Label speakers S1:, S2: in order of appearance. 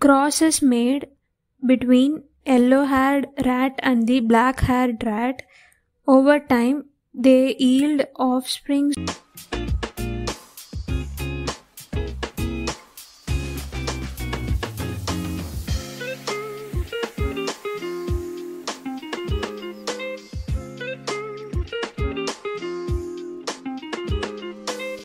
S1: crosses made between yellow-haired rat and the black-haired rat. Over time, they yield offspring